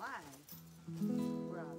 live. We're on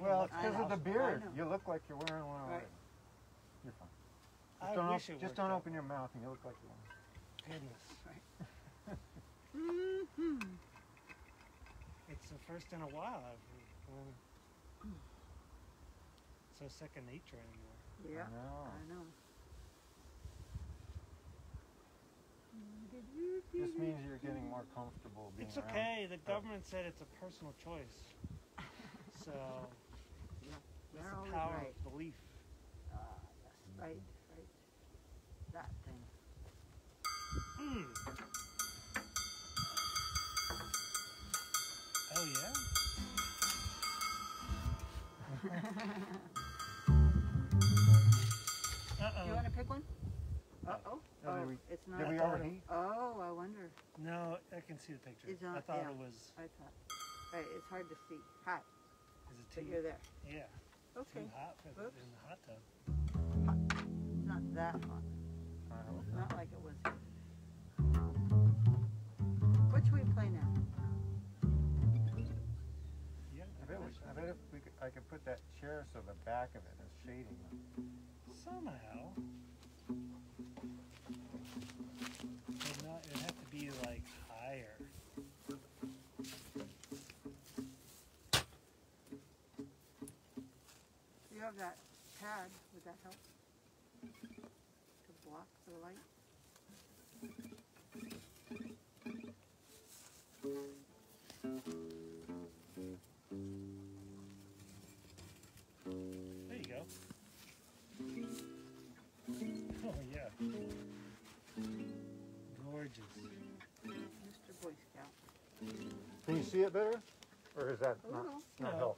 but. But- Well, with it's I because of the beard. You look like you're wearing one Right. You're fine. Just I don't, wish op- it just don't out. open your mouth and you look like you want. Goodness. hmm It's the first in a while I've been so second nature anymore. Yeah, No. I know. Just means you're getting more comfortable being It's around. okay. The government said it's a personal choice. So They're that's the power right. of belief. Ah, yes, right, right. That thing. Mm. Oh yeah. Uh You oh. want to pick one? Uh oh. Oh, Oh, we- it's not. Did we already? Oh, I wonder. No, I can see the picture. It's I thought yeah. it was. I thought. Right, it's hard to see. Hi, Is it but you're there. Yeah. Okay. Too hot for the, Oops. in the hot tub. It's not that hot. I Not not. like it was. What should we play now? Yeah. I bet, we, I bet if we could, I could put that chair so the back of it is shading. Somehow. It'd, not, it'd have to be like higher. Have that pad. Would that help? To block the light? There you go. Oh yeah. Gorgeous. Mr. Boy Scout. Can you see it better? Or is that not, little. not No,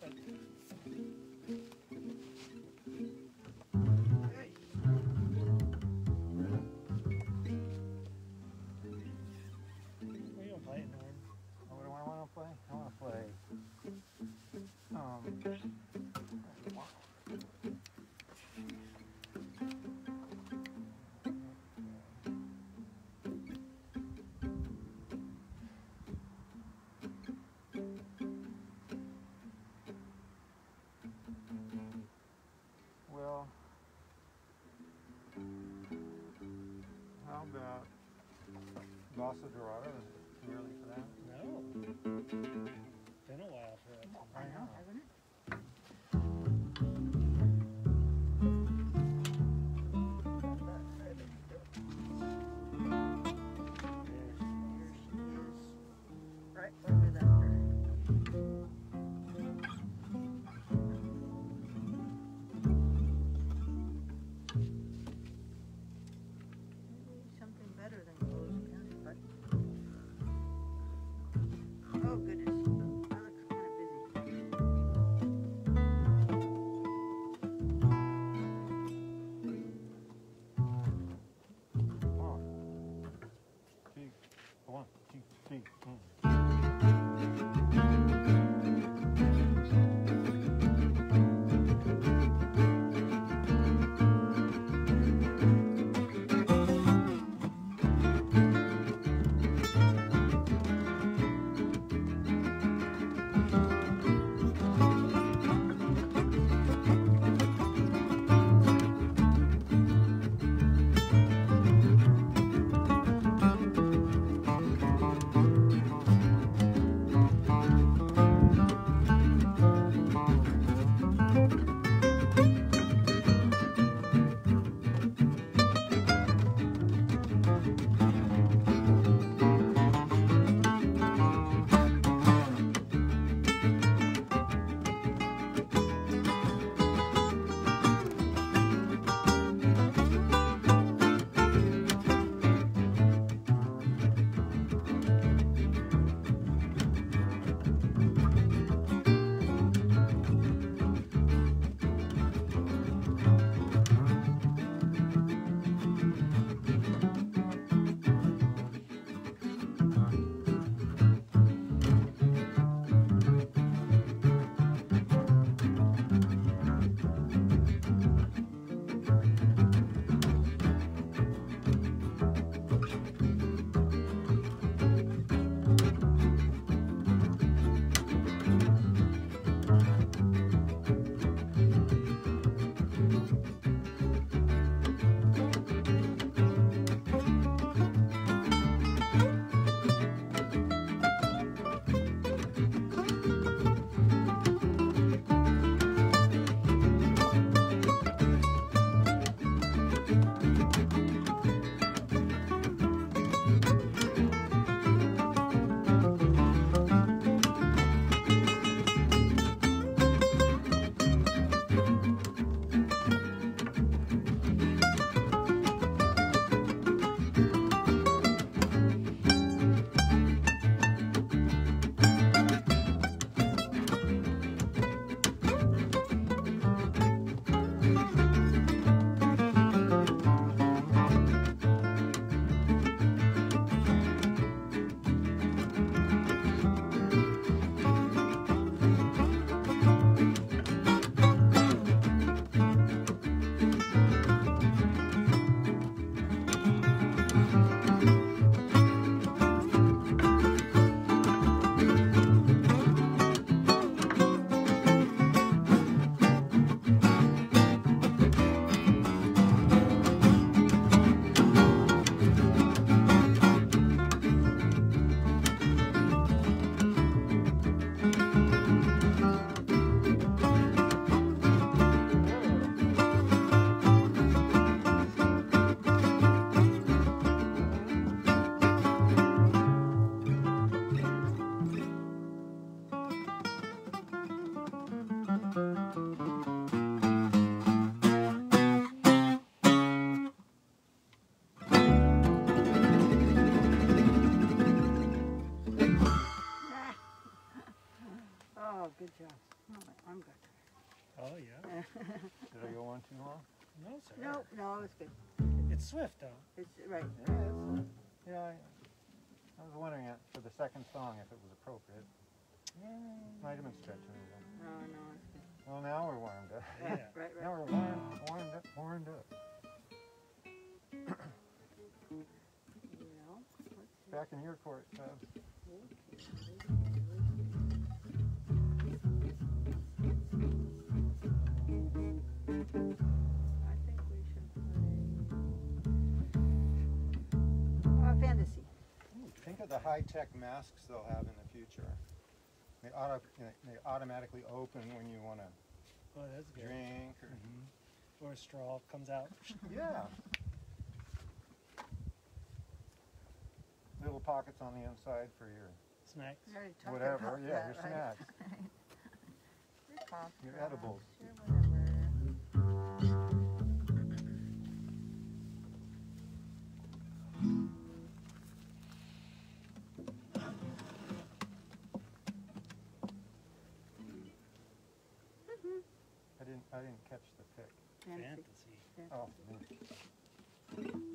play it, do I want to play? I want to play. Um, 嗯。Did I go on too long? No sir. no, no, it's good. It's swift though. It's right. Yeah, it's, yeah, I, I was wondering it for the second song if it was appropriate. Might have been stretching it. a bit. No, no, it's good. Well, now we're warmed up. Yeah. Right, Now right. we're warmed, warmed up, warmed up. You know, let's see. Back in your court, uh, Seb. I think we should play uh, fantasy. Think of the high-tech masks they'll have in the future. They auto, they automatically open when you want to Oh, that's good. drink or, Mhm. Or a straw comes out. yeah. Little pockets on the inside for your Snacks. We already talked whatever, about yeah, that, your right? snacks. Your cough edibles. your I didn't, catch the pick. Fantasy. Fantasy. Oh, fantasy.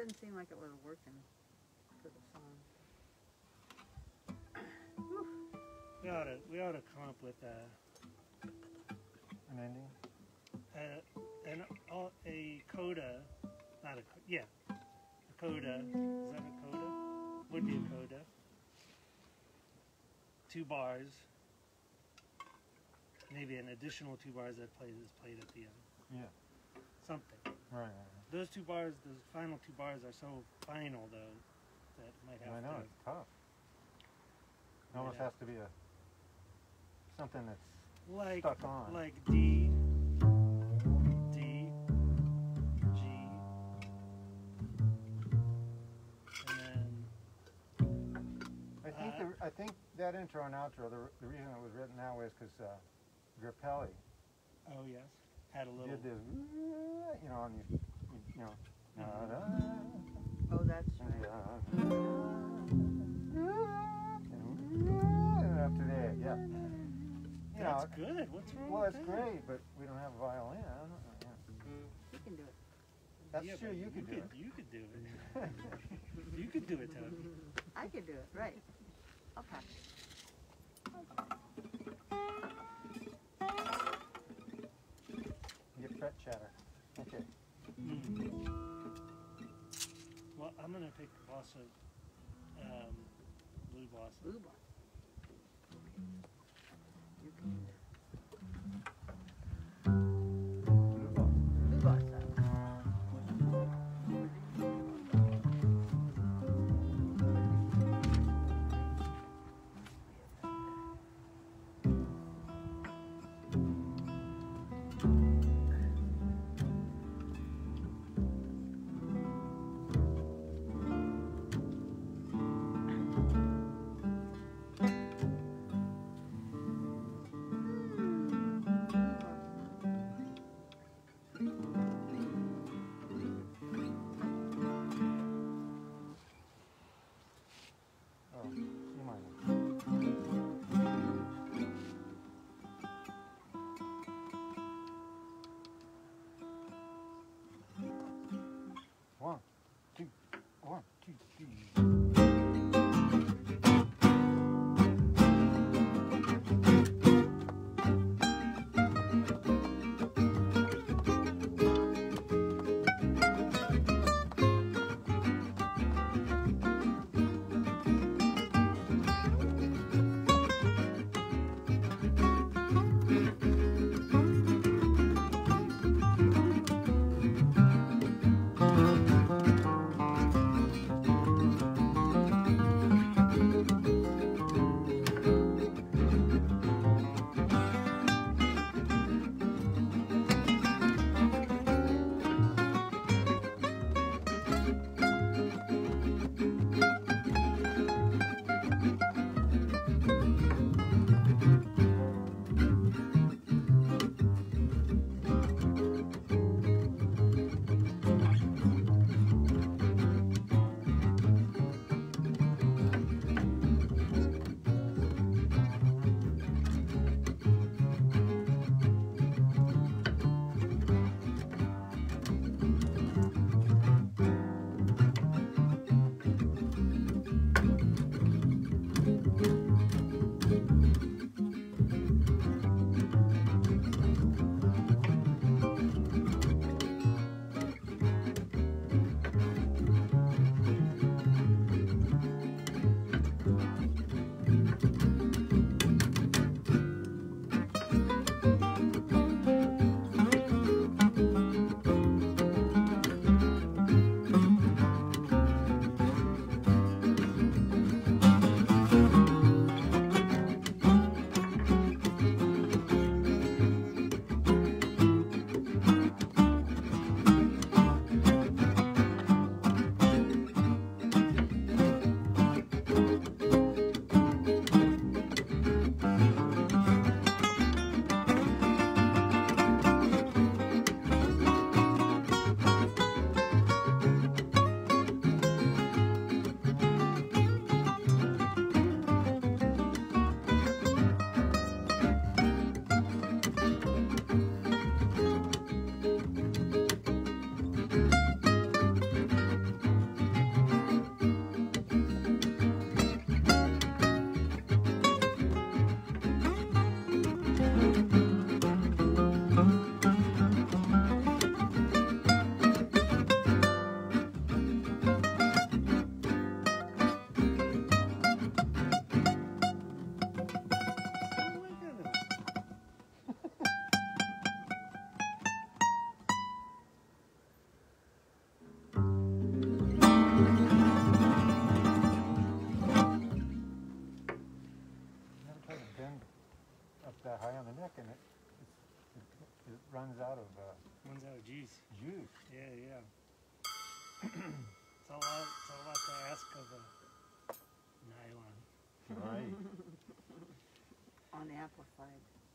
Didn't seem like it was working for the song. We ought to we ought to come up with a An ending? a an uh, a coda, not a co- yeah, a coda. Is that a coda? Would be a coda. Two bars. Maybe an additional two bars that plays is played at the end. Yeah. Something. Right, right, Those two bars, those final two bars are so final though that might have I know, to. it's tough. It almost has to be a, something that's like stuck on. like D, D, G, and then I think, Uh, the, I think that intro and outro, the, the reason it was written that way is because uh, Grappelli oh yes, had a little. did this, you know, and you, Oh, that's right. and up to there, yeah. You know, That's good. What's wrong well, with it's that? great, but we don't have a violin. You can do it. That's Yeah, true, but you could do it. You could do it. you could do it, Toby. I could do it, right. I'll practice. Get fret chatter. Okay. Well, I'm gonna pick Bossa, um, Blue Bossa. Blue ball. You can Thank you.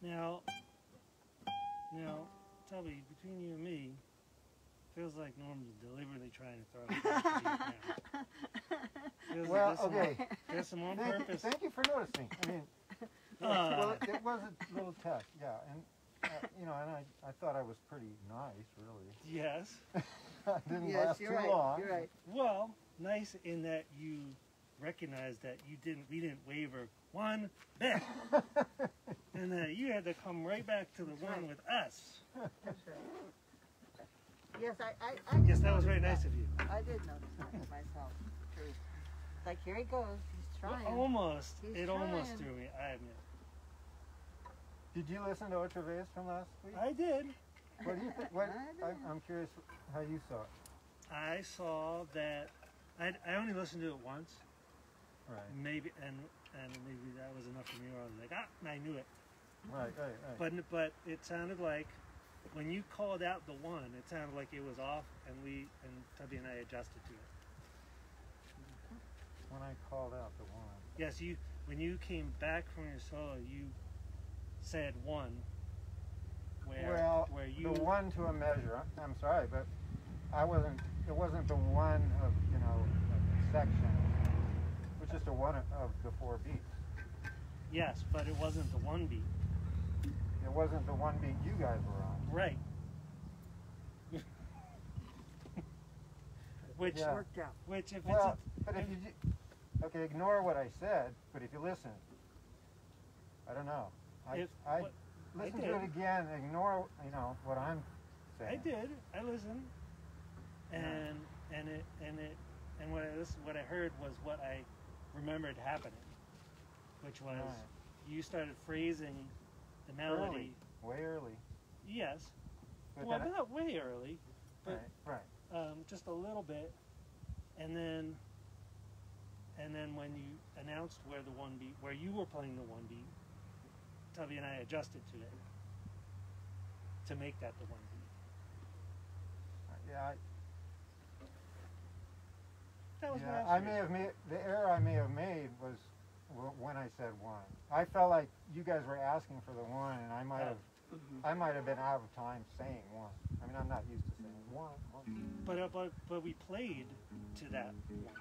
Now, now, Tubby, between you and me, feels like Norm's deliberately trying to throw us off the beat now. Feels well, like okay. There's some on Thank, you- purpose. thank you for noticing. I mean, Uh, well, it, it was a little test, yeah, and uh, you know, and I, I thought I was pretty nice, really. yes. I didn't yes, last too right. long. You're right. Well, nice in that you recognized that you didn't. We didn't waver one bit, and that you had to come right back to the That's one right. with us. That's right. Yes, I, I, I Yes, that was very notice nice of you. I did notice that myself. True. Like here he goes. He's Well, trying. almost. He's it almost threw me. I admit. Did you listen to Otra vez from last week? I did. What do you think? What, I I, did. I'm curious how you saw it. I saw that. I, I only listened to it once. Right, Maybe and and maybe that was enough for me. I was like, ah, I knew it. Right, right, right. But but it sounded like when you called out the one, it sounded like it was off, and we and Tubby and I adjusted to it. when I called out the one. Yes, you when you came back from your solo, you said one. Where well, where you the one to a measure. I'm sorry, but I wasn't. It wasn't the one of you know section. It was just a one of the four beats. yes, but it wasn't the one beat. It wasn't the one beat you guys were on. Right. which Yeah. Worked out. which if Well, it's but if you ju- okay, ignore what I said. But if you listen, I don't know. I If- I what- I listen to it again. Ignore you know what I'm saying. I did I listened, and and it and it and what I listened, what I heard was what I remembered happening, which was Right. you started phrasing the melody. Way early. Yes, But well, then not way early, but right, right. um, just a little bit, and then and then when you announced where the one beat, where you were playing the one beat, Tubby and I adjusted to it to make that the one beat. Yeah, I, That was yeah. I may have made the error I may have made was when I said one. I felt like you guys were asking for the one, and I might have I might have been out of time saying one. I mean, I'm not used to saying one. one. But uh, but but we played to that one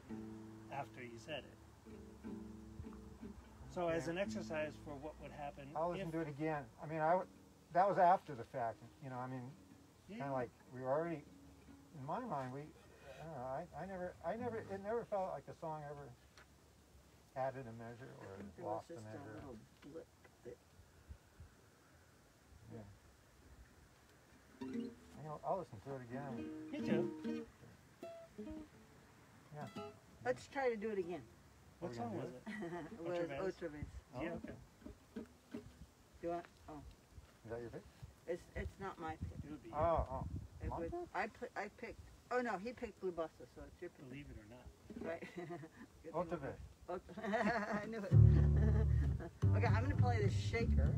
after you said it. So as an exercise for what would happen I'll listen if to it again. I mean, I w- that was after the fact. You know, I mean, yeah, kind of like we were already. In my mind, we. I don't know. I, I never. I never. It never felt like the song ever added a measure or I think there was lost a just a measure. little blip. that- You know, I'll listen to it again. me too. Yeah. Let's try to do it again. What we song gonna was do it? it was Otra vez? Otra vez. Oh, Yeah, okay. Do you want? Oh, Is that your pick? it's it's not my pick. It would be Oh, oh. It My was, pick? I put I picked. Oh no, he picked Blue Bossa, so it's your pick, believe it or not. right? Good thing Otra I- vez. Ot- I knew it. okay, I'm gonna play the shaker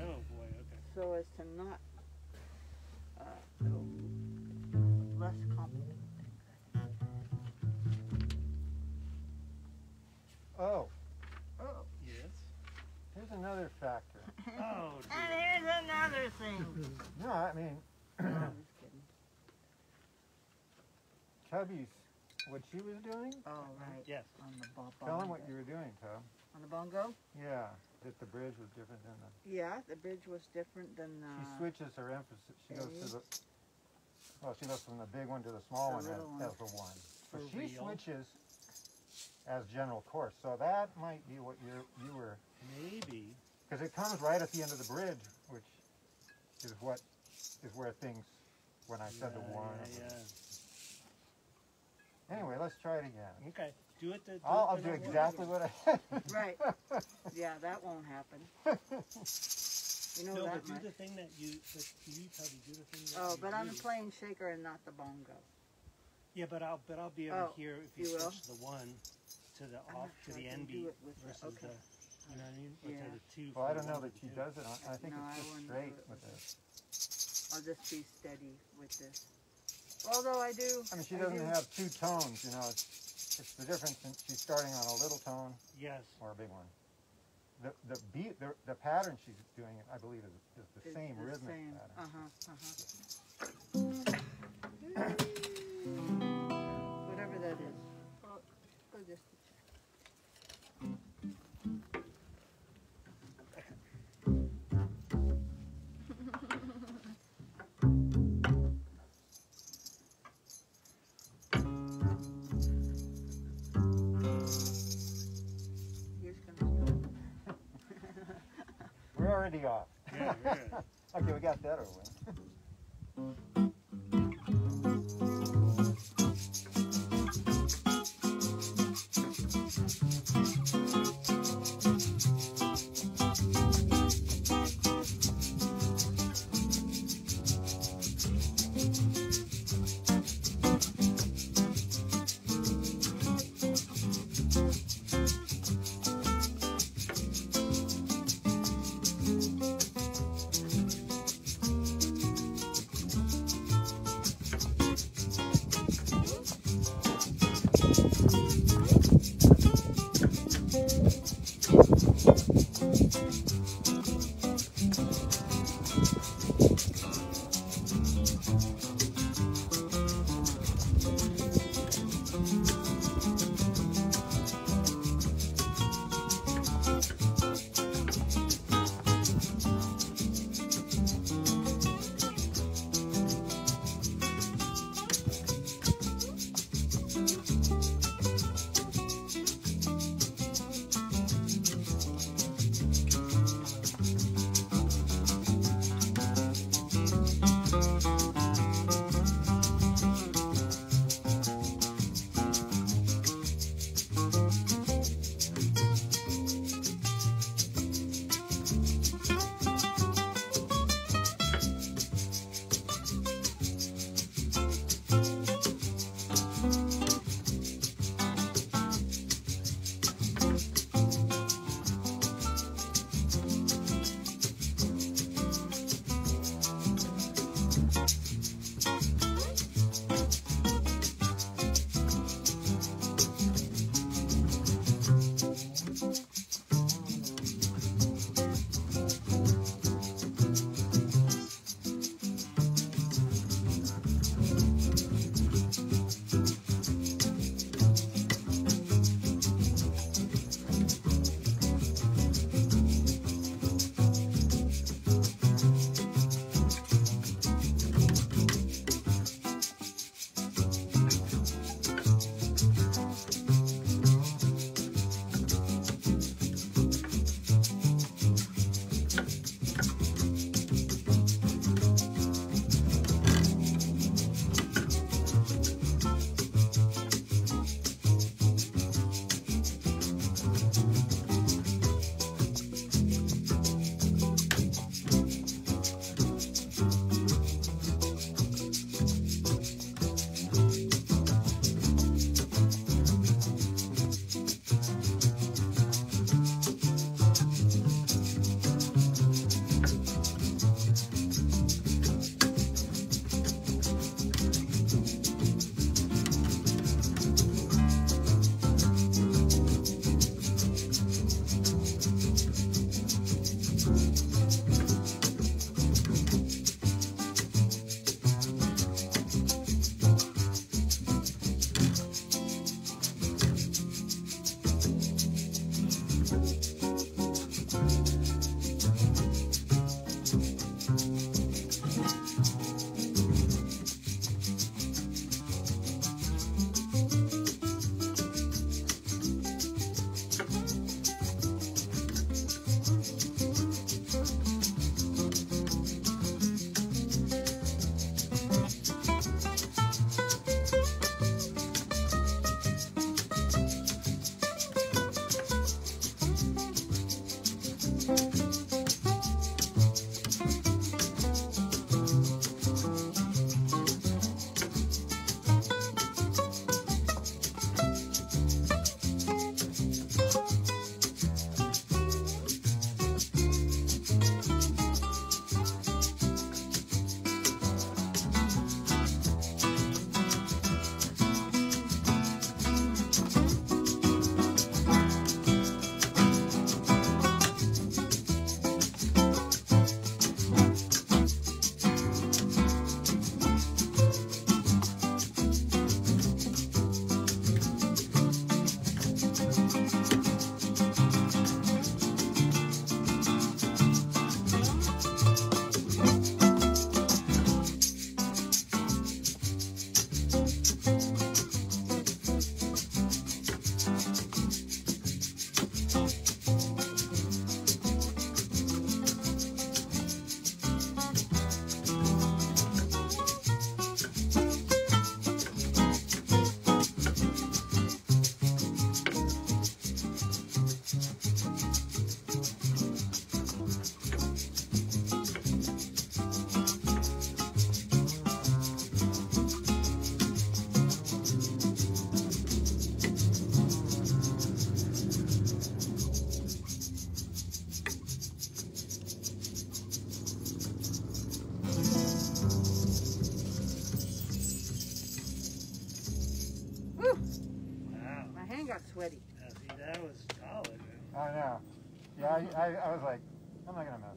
Oh boy, okay. so as to not uh, go less complicated. Oh, Oh, Yes. here's another factor. Oh and here's another thing. No, I mean, no, I'm just kidding. Tubby's, what she was doing. Oh right, Yes. on the bo- Tell him what you were doing, Tub. on the bongo. Yeah, that the bridge was different than the. Yeah, the bridge was different than. Uh, She switches her emphasis. She goes to the. Well, she goes from the big one to the small The one one. as the one. For But she real? switches as general course. So that might be what you you were Maybe. because it comes right at the end of the bridge, which is what is where things when I said the Yeah, one. Yeah, Anyway, let's try it again. Okay. Do it. The, do I'll, I'll do exactly what I said. Right. Yeah, that won't happen. You know no, that but do much. the thing that you. That you probably do the thing. That Oh, you but I'm do. playing shaker and not the bongo. Yeah, but I'll but I'll be able Oh, to hear if you, you will? switch the one to the I'm off not to the I end beat the- versus okay. the You know what I mean? Or Yeah. to the two. Well, I don't know that she two. does it on, I think No, it's just straight it with with this. I'll just be steady with this. Although I do. I mean, she I doesn't do- have two tones, you know, it's, it's the difference in, she's starting on a little tone Yes. or a big one. The, the beat, the, the pattern she's doing, I believe, is, is the is same the rhythmic same. pattern. Uh-huh, uh-huh. Whatever that is. Well, go just already off. Yeah, really. Okay, we got that over with.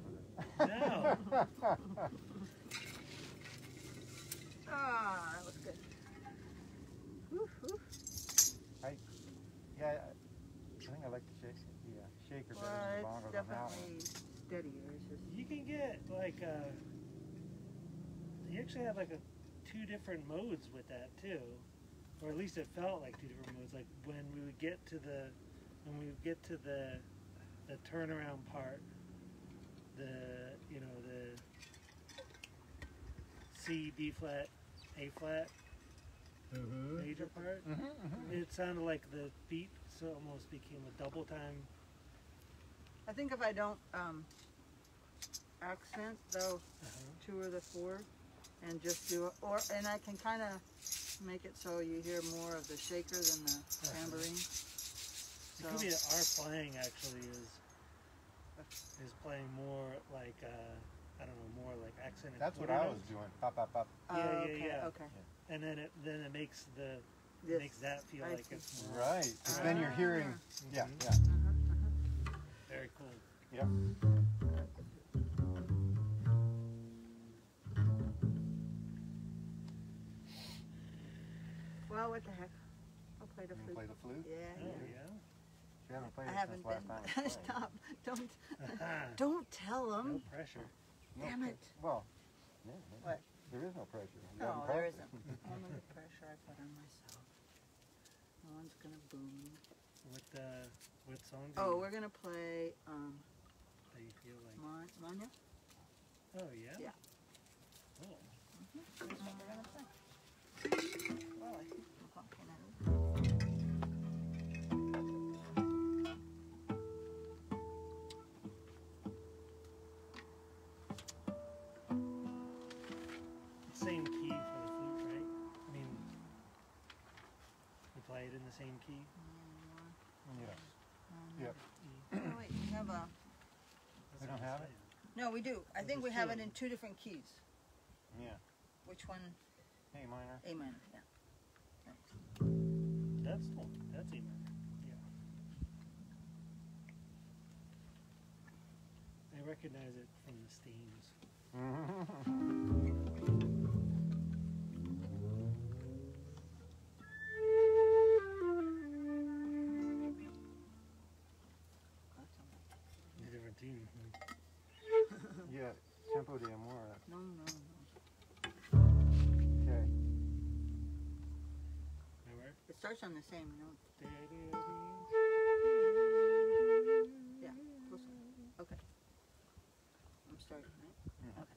I'm not gonna mess with it. Ah, that was good. Whew, whew. yeah, I, I think I like the shake, the uh, shaker better than the Well, bongos it's that one. definitely steadier. It's just You can get like uh you actually have like a two different modes with that too. Or at least it felt like two different modes. Like when we would get to the when we would get to the the turnaround part, the you know, the C, B flat, A flat Mm-hmm. major part. Mhm, mhm. It sounded like the beat so almost became a double time I think if I don't um, accent though uh-huh. two or the four, and just do it, or and I can kind of make it so you hear more of the shaker than the tambourine. It could be that our playing actually is is playing more like uh, I don't know, more like accented. That's what quarter I was doing. Pop, pop, pop. Yeah, yeah, Oh, okay, yeah. Okay. And then it then it makes the This, makes that feel I like see. it's more Right. Because then you're hearing. Yeah, Mhm. yeah. Uh-huh, uh-huh. very cool. Yeah. Well, what the heck? I'll play the You flute. play the flute? Yeah, Oh yeah. yeah. You haven't played I haven't since last been. time. Stop! Don't don't tell them. no them. pressure. No Damn pre- it. Well, yeah, yeah. What? There is no pressure. You No, haven't there Only the pressure I put on myself. No one's gonna boo me. What uh, what song do Oh, you, we're gonna play um, how you feel like? Mon- Manya. Oh yeah. Yeah. Oh. That's what we're. Well, I think same key. Yes. Yep. E. Oh wait, we have a. That's We don't have it? No, we do. I think we have it in two different keys. Yeah. Which one? Hey, minor. A minor. Yeah. Thanks. That's the one. That's E minor. Yeah. I recognize it from the steams. starts on the same note. Yeah. Close enough. Okay. I'm starting, right? Mhm. Okay.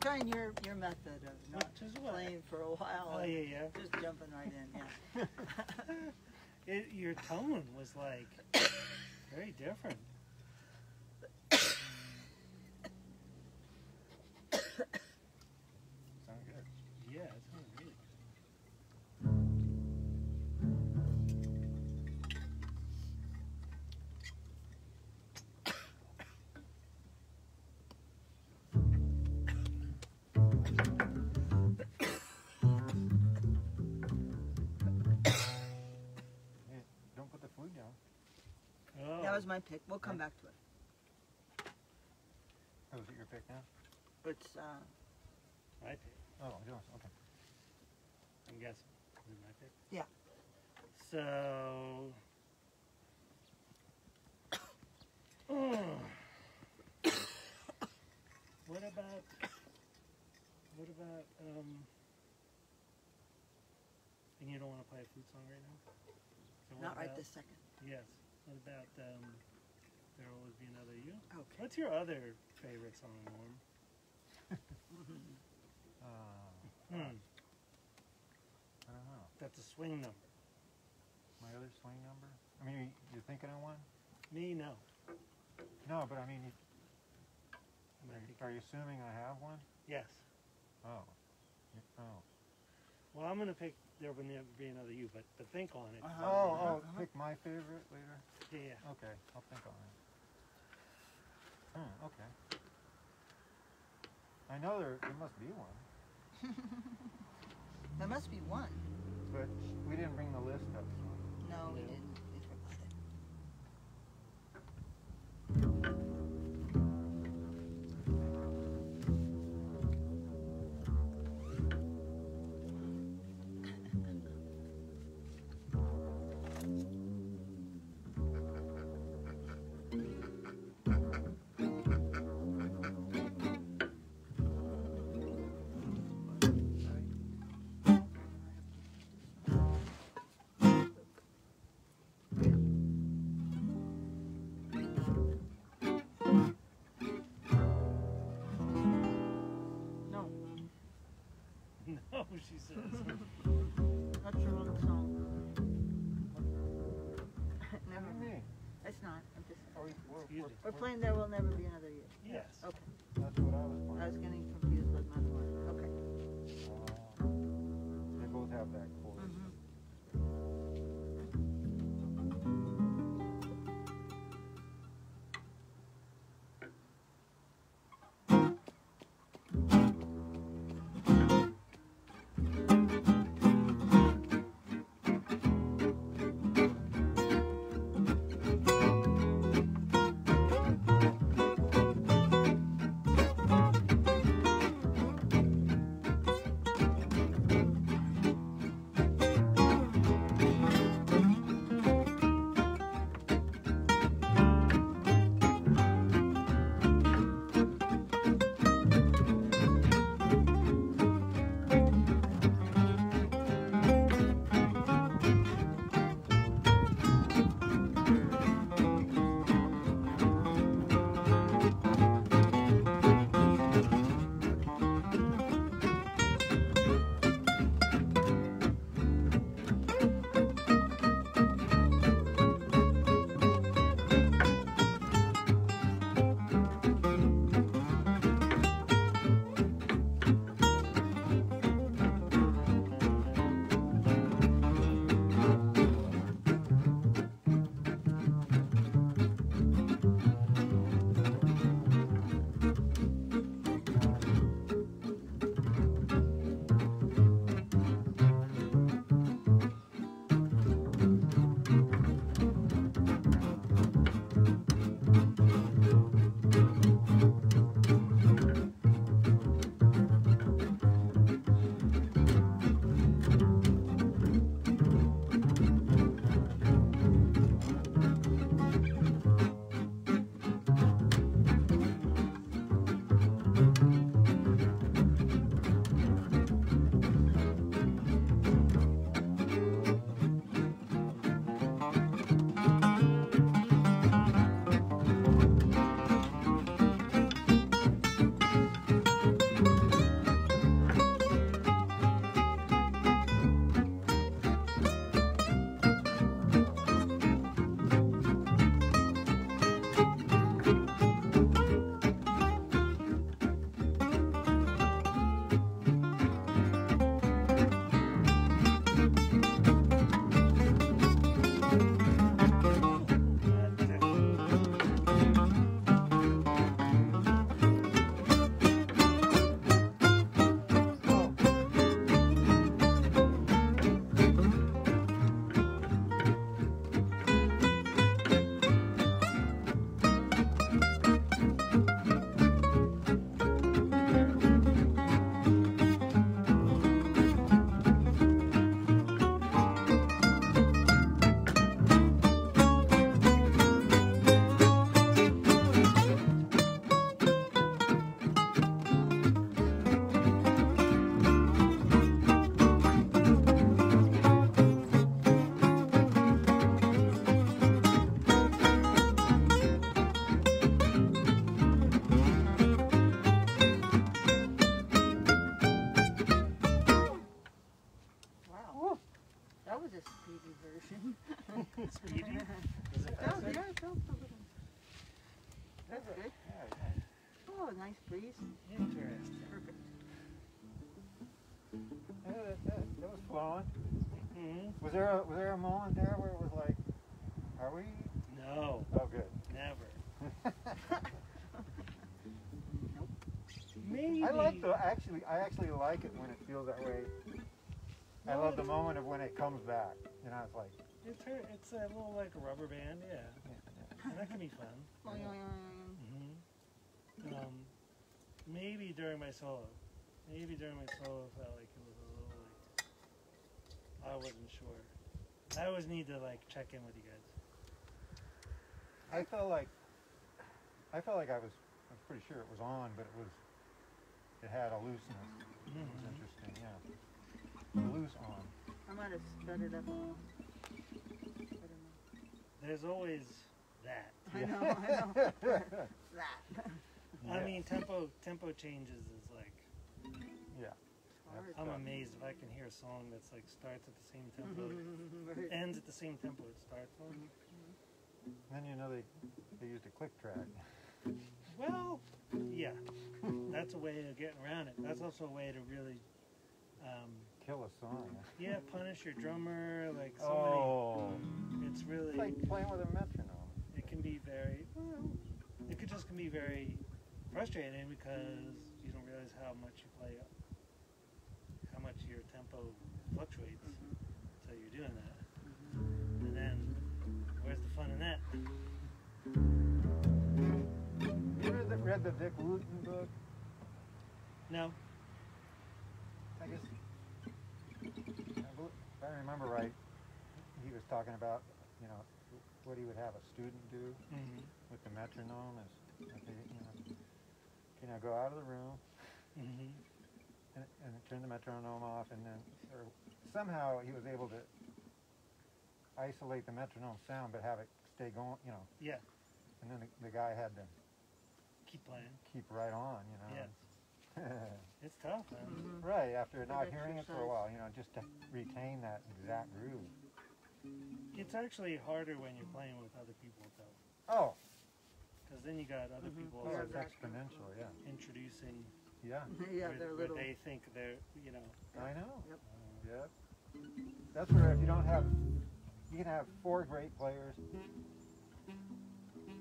Trying your, your method of not what? playing for a while. Oh yeah, yeah. Just jumping right in, yeah. It, your tone was like very different. My pick. We'll come back to it. Oh, is it your pick now? It's, uh, my pick. Oh, yours. Okay. I'm guessing. Is it my pick? Yeah. So. what about? What about? Um. And you don't want to play a flute song right now? So not right about- this second. Yes. What about um, There Will Always Be Another You? Okay. What's your other favorite song, Norm? Uh, Hmm. I don't know. That's a swing number. My other swing number? I mean, you- you're thinking of one? Me, no. No, but I mean, you, I'm are, you- are you assuming I have one? Yes. Oh. You- Oh. Well, I'm gonna pick There Will Never Be Another You, but, but think on it. Uh-huh. Oh, oh, Uh-huh. pick my favorite later? Yeah, yeah. Okay, I'll think on it. Hmm, okay. I know there, there must be one, There must be one. but we didn't bring the list up, so. No, we No. didn't. No, oh, she says. that's your own song. Never do you mind. It's not. I'm just. Are we, we're, Excuse we're, me. We're we're- playing There Will Never Be Another You. yes. Okay. Nice. Interesting. Perfect. Yeah, that, that, that was flowing. hmm Was there a was there a moment there where it was like, are we? No, Oh, good. never. Maybe. I like the actually. I actually like it when it feels that way. I love the moment of when it comes back. You know, it's like. It's her, it's a little like a rubber band, yeah. And that can be fun. Boing, boing, boing. hmm Um, maybe during my solo, maybe during my solo, it felt like it was a little like I wasn't sure. I always need to like check in with you guys. I felt like. I felt like I was. I was pretty sure it was on, but it was. It had a looseness. Mm-hmm. It was interesting. Yeah. Loose on. I might have sped it up a little. I don't know. There's always that. I know, I know. That. I Yeah. mean, tempo tempo changes is like Yeah. Hard. I'm amazed if I can hear a song that's like starts at the same tempo, Right. ends at the same tempo it starts on. Then you know they they used a click track. Well, yeah, that's a way of getting around it. That's also a way to really, um, Kill a song. yeah, punish your drummer. Like so Oh. many, it's really It's like playing with a metronome. it can be very well, it could just can be very frustrating because you don't realize how much you play how much your tempo fluctuates so you're doing that and then where's the fun in that You read the, read the Dick Wooten book? no I guess, I if I remember right, he was talking about, you know, what he would have a student do mm-hmm. with the metronome is, like, you know, you know, go out of the room Mm-hmm. and, and turn the metronome off, and then, or somehow he was able to isolate the metronome sound, but have it stay going, you know, yeah and then the, the guy had to keep playing keep right on, you know. yes it's tough man Mhm. right after not Good hearing it for a while, you know, just to retain that exact groove. it's actually harder when you're playing with other people though Oh, because then you got other Mhm. people oh, Yeah, it's exactly. exponential, yeah, introducing yeah. yeah, where, they're where little. they think they're you know I know. Yep. Yep. That's where if you don't have, you can have four great players,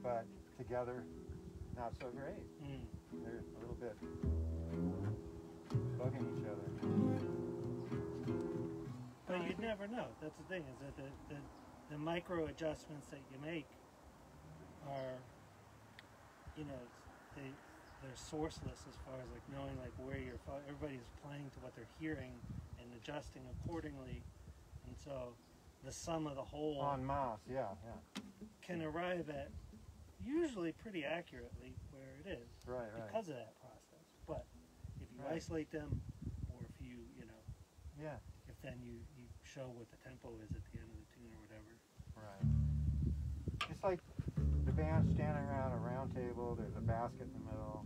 but together, not so great. mm, They're a little bit bugging each other. But you'd never know. That's the thing, is that the, the, the micro adjustments that you make are, you know, they, they're sourceless as far as like knowing like where you're, everybody's playing to what they're hearing and adjusting accordingly. And so the sum of the whole on mass, yeah, yeah. can arrive at usually pretty accurately where it is Right, right. because of that process. But if you Right. isolate them or if you, you know, Yeah, if then you, you show what the tempo is at the end of the tune or whatever. right. It's like the band standing around a round table, there's a basket in the middle,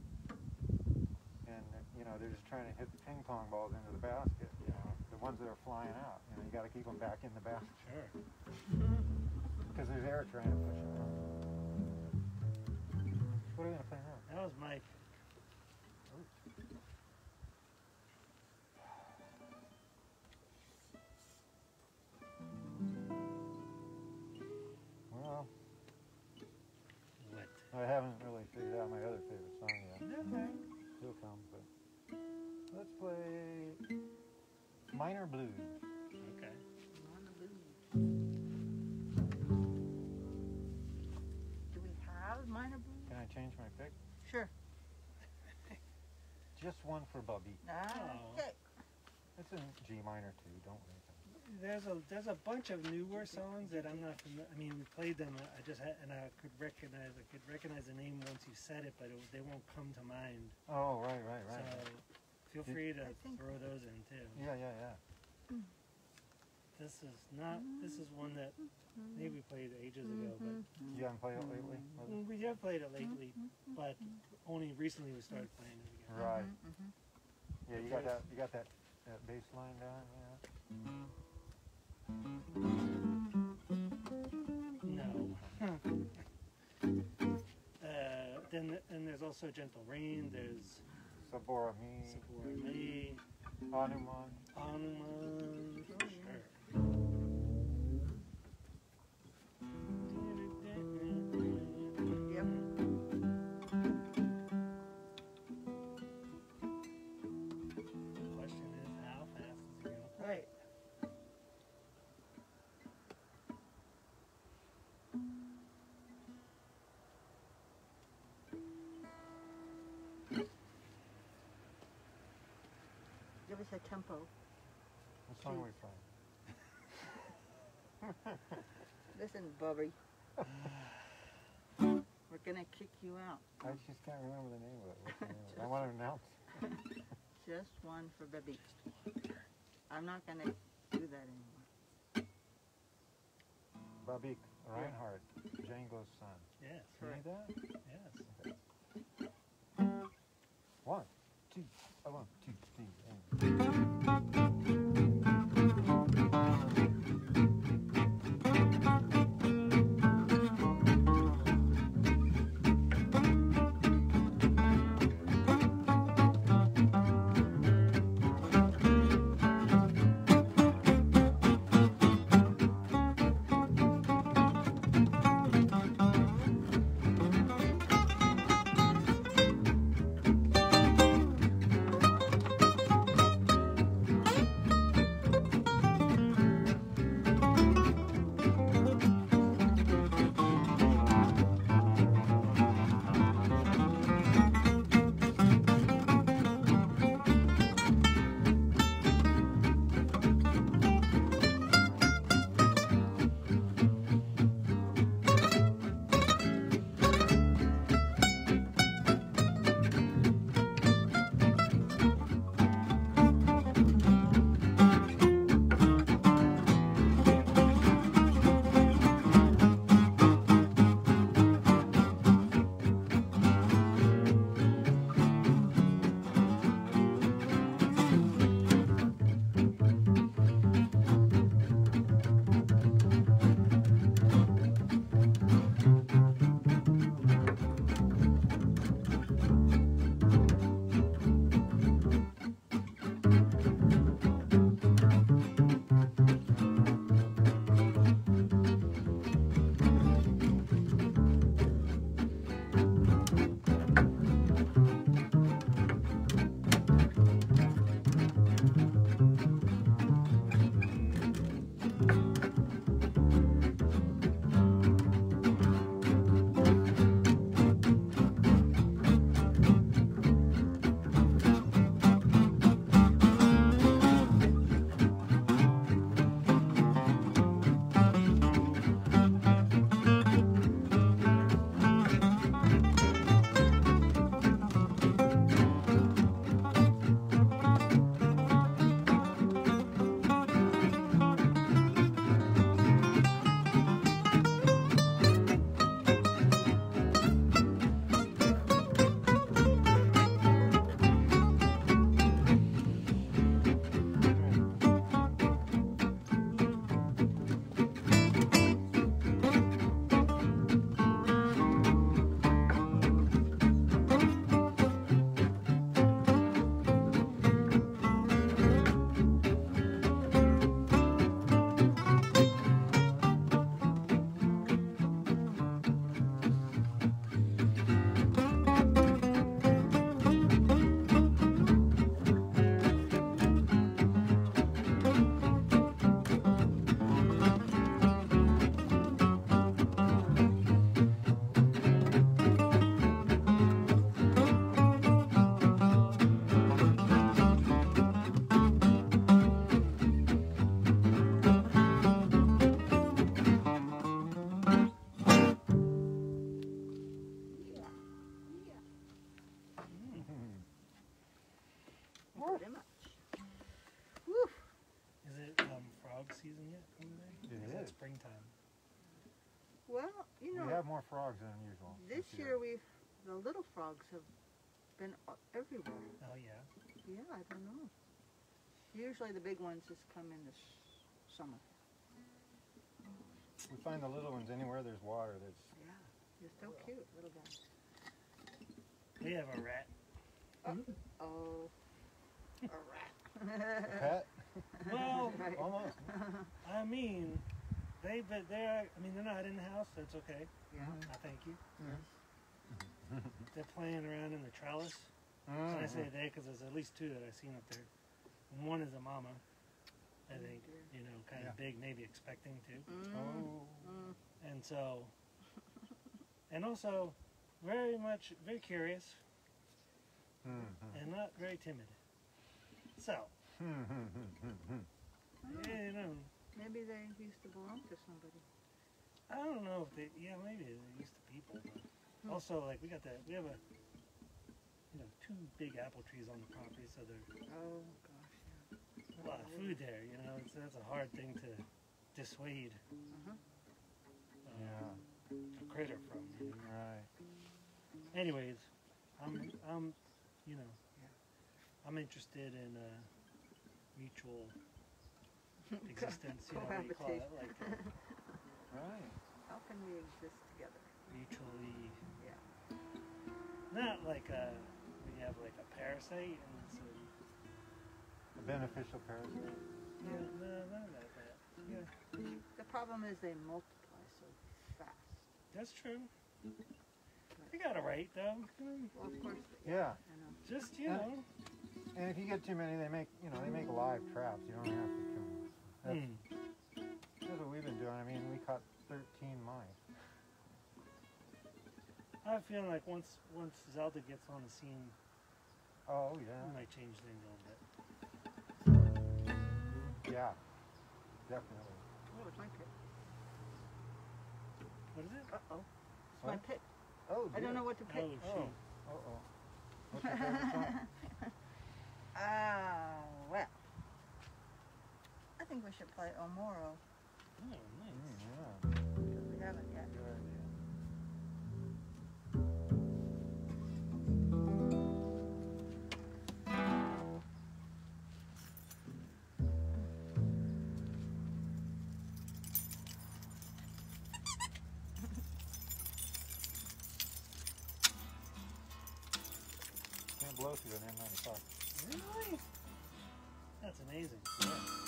and, you know, they're just trying to hit the ping pong balls into the basket, you know, the ones that are flying out, you know, you gotta keep them back in the basket. Sure. Because there's air trying to push them. out. What are we gonna play now? That was my I haven't really figured out my other favorite song yet. Okay. It'll come, but let's play Minor Blues. Okay. On the. Do we have minor blues? Can I change my pick? Sure. Just one for Bubby. Ah, oh. Okay. It's in G minor too. Don't worry. There's a there's a bunch of newer songs that I'm not familiar. I mean, we played them. I just had, and I could recognize I could recognize the name once you said it, but it, they won't come to mind. Oh, right, right, right. So feel free to throw those in too. Yeah, yeah, yeah. Mm. This is not. This is one that mm-hmm. maybe we played ages ago, but mm-hmm. You haven't played it lately? Mm-hmm. it? Mm, we have played it lately, but only recently we started playing it again. Right. Yeah, you got that. You got that, that bass line down. Yeah. No. uh, then and there's also Gentle Rain. There's Saborami. Anouman. Anouman. Sure. Tempo. What song are we playing? Listen, Bobby. We're gonna kick you out. I just can't remember the name of it. What's the name? I want to announce. Just one for Bobby. I'm not gonna do that anymore. Babik Reinhardt, Django's son. Yes, You need that? yes. One, two, uh, one, Thank you. The little frogs have been everywhere. Oh yeah. Yeah, I don't know. Usually the big ones just come in the summer. We find the little ones anywhere there's water. That's Yeah, they're so cute, little guys. We have a rat. Oh, a A rat. pet? Well, Right. Almost. I mean, they but they're. I mean, they're not in the house. That's okay. Yeah. I thank you. Mm-hmm. They're playing around in the trellis. And I say they because there's at least two that I've seen up there. And one is a mama. I Oh, think you know, kind Yeah. of big, maybe expecting to. Mm, Oh. mm. and so and also very much very curious Mhm. and not very timid so Mhm. you know Maybe they used to belong to somebody. i don't know if they yeah maybe they're used to people but also like we got that we have a you know two big apple trees on the property so there's Oh gosh. a lot of food there you know it's, that's a hard thing to dissuade Uh-huh. uh, Yeah. a critter from you know? Right. anyways i'm i'm you know Yeah. i'm interested in uh mutual existence you know what you call it Cohabitation. like uh, Right. How can we exist together? mutually Yeah. Not like a we have like a parasite and it's a, A beneficial parasite. yeah no not like that yeah The problem is they multiply so fast. that's true you got it right though Well, of course. They, Yeah. Just you Yeah. know And if you get too many, they make you know they make live traps. You don't have to kill them. That's, hmm. that's what we've been doing. I mean, we caught 13 mice. I feel like once once zelda gets on the scene Oh we yeah. might change things a little bit Yeah. Definitely. Oh, it's my pit. what is it Uh oh. It's my What? pit. Oh. I don't know what to pick. oh Oh. shoot Uh oh. What's your favorite song? Ah, well. I think we should play Omoro oh nice Mm, yeah. we haven't yet. Good idea. Really? That's amazing. Yeah,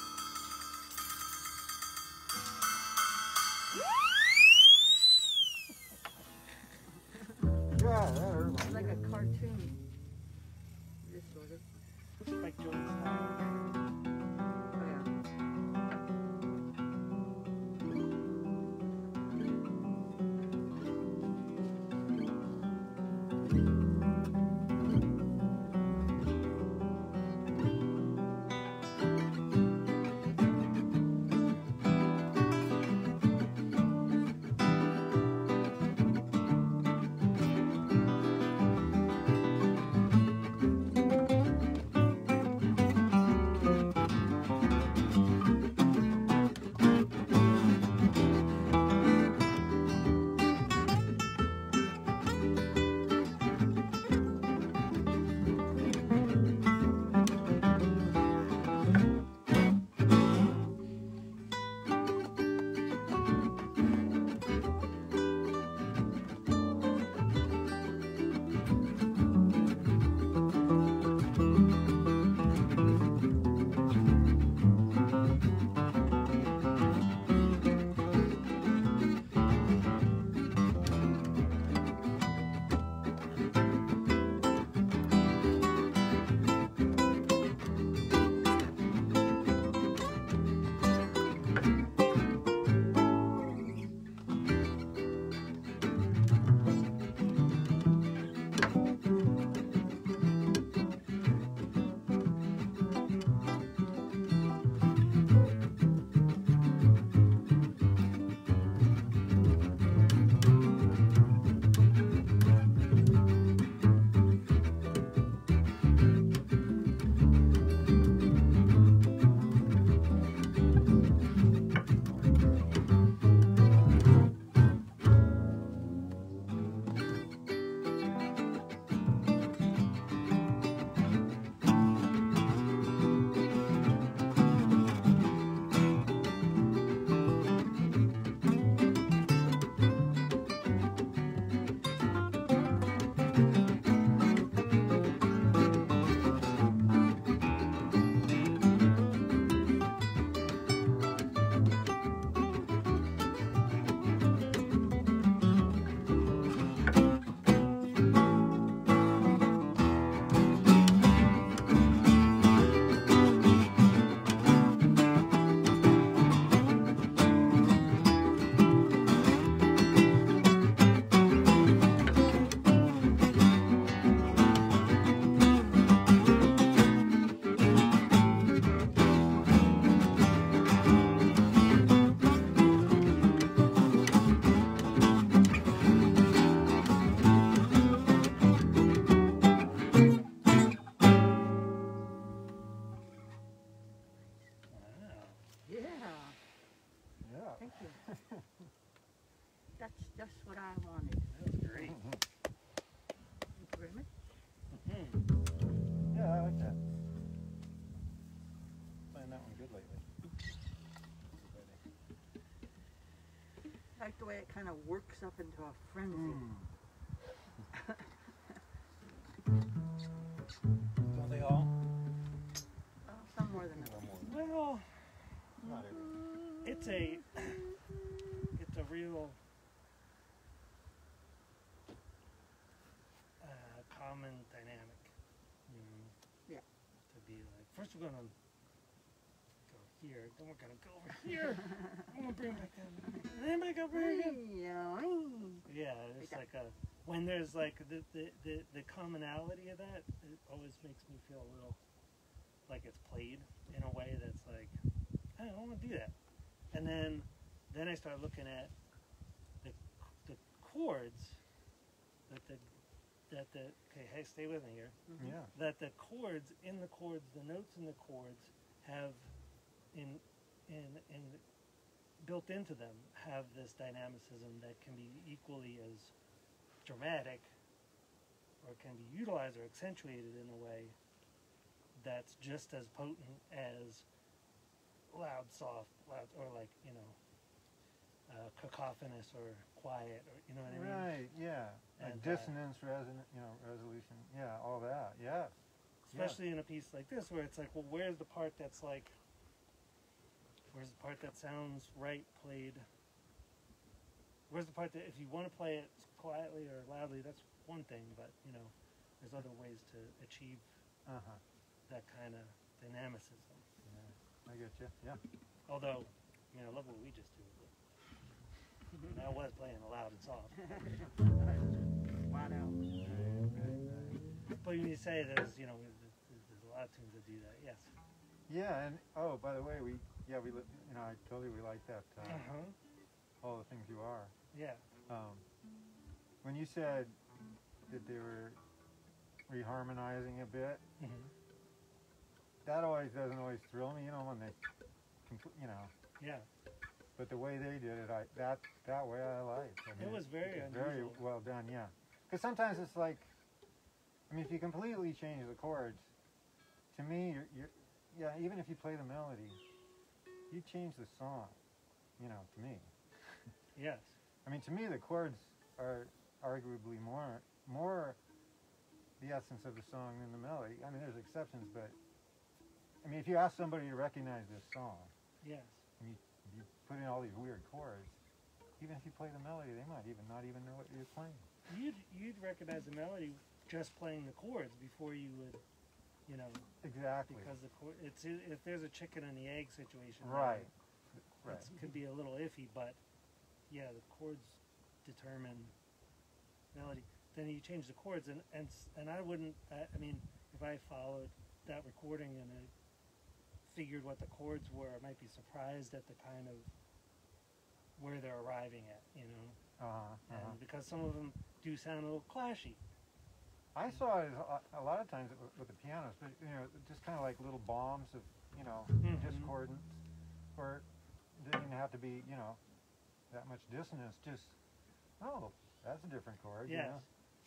Mhm. Yeah, I like that. Playing that one good lately. I like the way it kind of works up into a frenzy. Don't they all? Well, some more than others. Well, Not every. it's a it's a real uh, common dynamic. You know, Yeah. To be like, first we're gonna go here, then we're gonna go over here. I'm gonna bring back down, and then back over here again. Yeah. Yeah, it's like a when there's like the, the, the, the commonality of that, it always makes me feel a little like it's played in a way that's like I don't want to do that. And then then I start looking at the the chords that the that the okay hey stay with me here Yeah. that the chords in the chords the notes in the chords have in in in built into them have this dynamicism that can be equally as dramatic or can be utilized or accentuated in a way that's just as potent as loud soft loud or like you know uh, cacophonous or quiet or you know what I mean Right, yeah. Like And, uh, dissonance, resonant, you know, resolution. Yeah, all that. Yes. Yeah. especially in a piece like this where it's like well where's the part that's like where's the part that sounds right played where's the part that if you want to play it quietly or loudly that's one thing but you know there's other ways to achieve Uh huh. that kind of dynamicism Yeah. I get you. Yeah. although I mean I love what we just did but that was playing loud and soft Flat out. But when you say there's you know there's, there's a lot of tunes that do that yes Yeah, and oh, by the way, we yeah we you know I told you we like that uh, uh-huh all the things you are. yeah Um, when you said that they were reharmonizing a bit, hmm that always doesn't always thrill me. You know when they, compl- you know, yeah but the way they did it, I that that way I like. I It was very it's very well done. Yeah, because sometimes it's like, I mean, if you completely change the chords, to me, you're, you're yeah. Even if you play the melody, you change the song. You know, to me. yes I mean, to me, the chords are arguably more more the essence of the song than the melody. I mean, there's exceptions, but I mean, if you ask somebody to recognize this song, yes and you, you put in all these weird chords, even if you play the melody, they might even not even know what you're playing. You'd you'd recognize the melody just playing the chords before you would, you know, Exactly. because the chord. It's if there's a chicken and the egg situation. right. Right. It could be a little iffy, but yeah, the chords determine melody. Then you change the chords, and and and I wouldn't. I, I mean, if I followed that recording and I figured what the chords were, I might be surprised at the kind of where they're arriving at. You know. Uh-huh, and uh-huh. because some of them do sound a little clashy. I saw it as a, lot of times with- the pianos, but you know, just kind of like little bombs of you know Mhm. discordance, or it didn't even have to be you know that much dissonance. Just oh, that's a different chord. You Yes. know?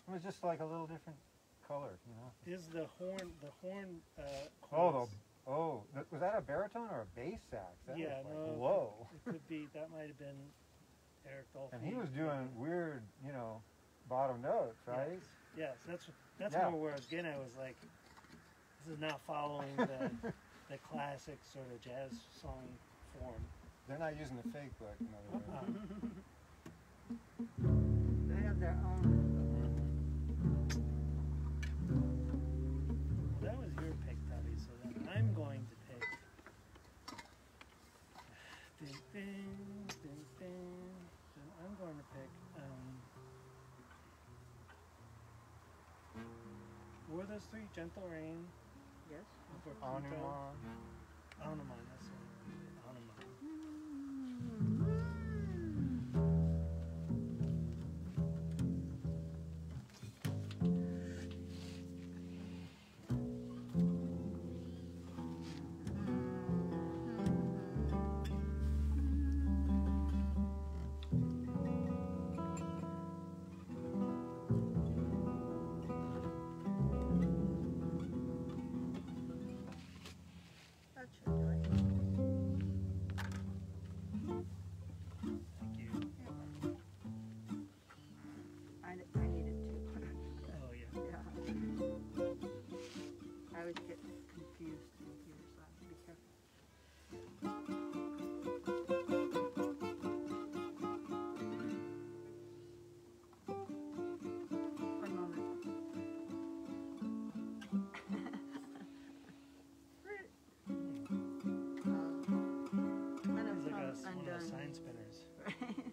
It was just like a little different color. You know. Is the horn the horn? Uh, Oh, chords- the, oh, th- was that a baritone or a bass sax? That Yeah, was like, no, whoa. It could be that might have been Eric Dolphy. And he was doing weird, you know, bottom notes, right? Yes, yes that's that's Yeah. more where I was getting. I was like, this is not following the the classic sort of jazz song form. They're not using the fake book, in other words. Uh, They have their own. Those three Gentle Rain? Yes. For Anouman. Anouman, sign spinners. Right.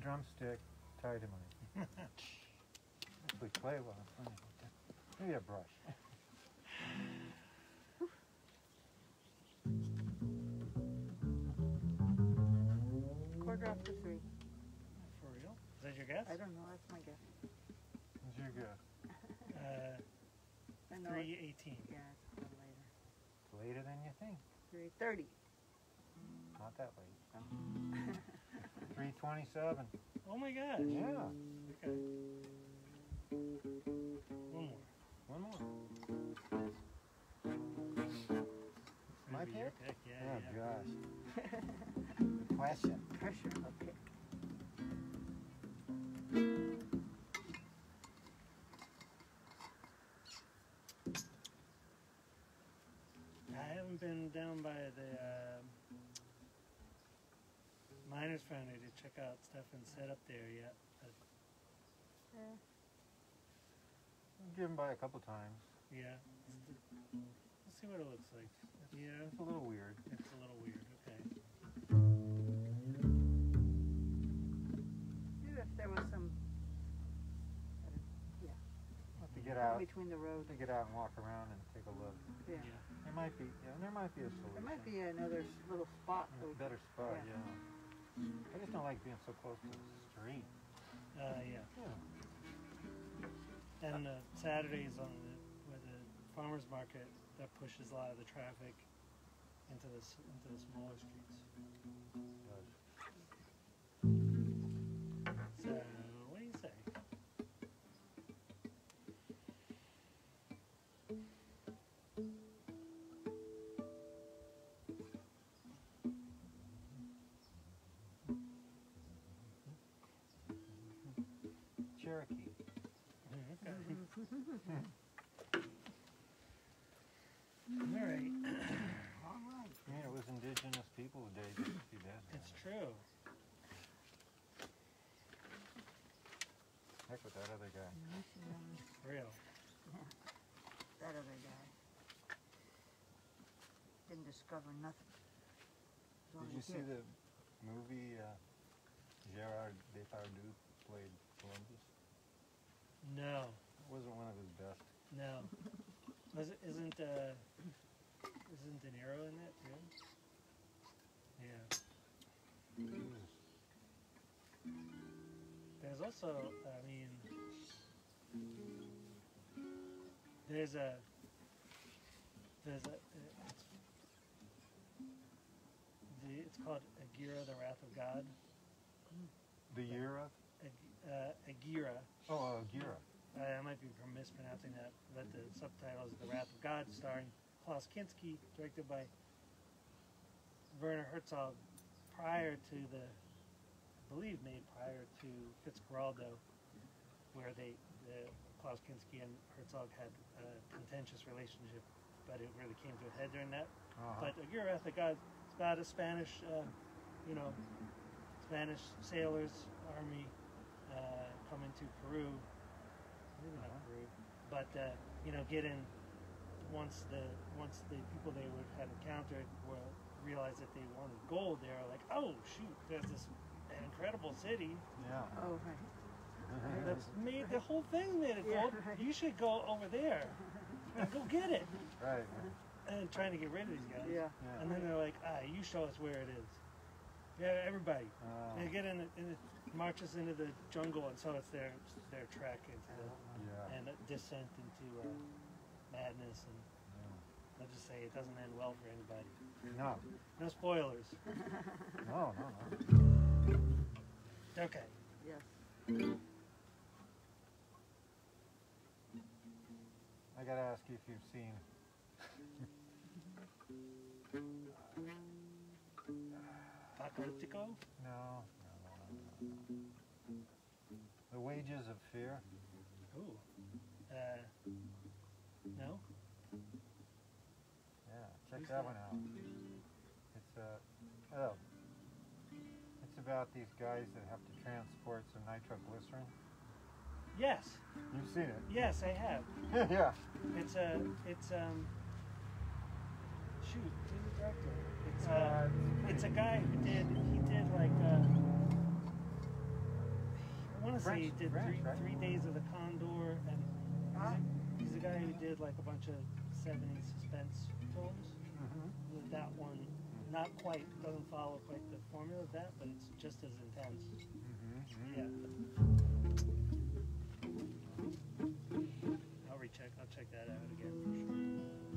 drumstick tied to mine. we play while I'm playing. Maybe a brush. Choreograph for three. For real? Is that your guess? I don't know. That's my guess. What's your guess? uh, 318. Yeah, it's a little later. It's later than you think. 330. Not that late. No. 27. Oh my gosh. Yeah. Okay. One more. One more. My pick? Your pick? Yeah, oh yeah. gosh. Question. Pressure. Okay. I haven't been down by the uh, Miners Foundry to check out stuff and set up there yet. But Yeah. I've driven by a couple times. yeah, let's see what it looks like. Yeah, It's a little weird. it's a little weird. Okay. Maybe if there was some. Yeah. To get out, Between the road. to get out and walk around and take a look. Yeah. Yeah. There might be, yeah, there might be a solution. There might be another s- little spot. A that we- better spot, Yeah. yeah. I just don't like being so close to the street. Uh, yeah. Yeah. And uh, Saturdays on the the farmers market that pushes a lot of the traffic into the into the smaller streets. So Heck with that other guy. Real. That other guy. Didn't discover nothing. Did only you see here. the movie uh, Gerard Depardieu played Columbus? No. It wasn't one of his best. No. Was it, isn't uh isn't De Niro in that too? Yeah. He was, There's also, I mean, there's a, there's a, it's, the, it's called Aguirre, the Wrath of God. the year of? Ag- Uh, Aguirre. Oh, uh, Gira. I, I might be mispronouncing that, but the subtitle is The Wrath of God, starring Klaus Kinski, directed by Werner Herzog, prior to the, believe made prior to Fitzcarraldo, where they, the, Klaus Kinski and Herzog had a contentious relationship, but it really came to a head during that. Uh-huh. But Aguirre Wrath of it's about a Spanish, uh, you know, Spanish sailors, army, uh, coming to Peru, maybe not Uh-huh. Peru, but uh, you know, getting once the once the people they would had encountered were realized that they wanted gold. They were like, oh shoot, there's this incredible city yeah. Oh, right. that's made the whole thing made of Yeah, gold. right. You should go over there and go get it. right. And trying to get rid of these guys. Yeah. Yeah. And then they're like, ah, you show us where it is. Yeah, everybody. Uh, They get in, the, in the, marches into the jungle, and so it's their their trek into the yeah. and a descent into uh, madness. And yeah. I'll just say it doesn't end well for anybody. No, No spoilers. no, no, no. Okay. Yes. I gotta ask you if you've seen Apocalyptico. No, no, no, no, no. The Wages of Fear. Ooh. Uh, no. Yeah, check Who's that that? one out. It's uh, oh, about these guys that have to transport some nitroglycerin? Yes. You've seen it? Yes, I have. yeah. It's a, it's um, shoot, who's the director? It's a, uh, it's a guy who did, he did like, A, I I want to say he did French, three, right? three days of the Condor, and ah. he's, a, he's a guy who did like a bunch of 70s suspense films. Mm-hmm. That one not quite, doesn't follow quite the formula of that, but it's just as intense. Mm-hmm. Yeah. I'll recheck, I'll check that out again for sure.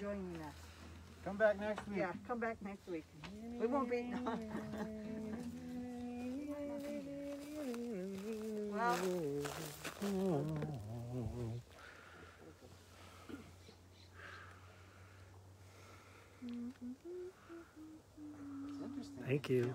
Joining us. Come back next week. Yeah, come back next week. We won't be. well, Thank you.